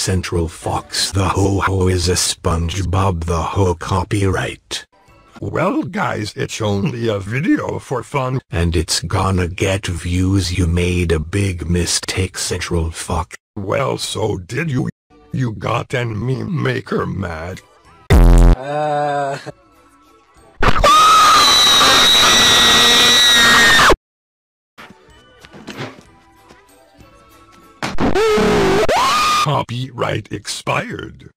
Central Fox the Ho Ho is a SpongeBob the Ho copyright. Well guys, it's only a video for fun. And it's gonna get views you made a big mistake Central Fox. Well so did you. You got an meme maker mad. Uh... Copyright expired.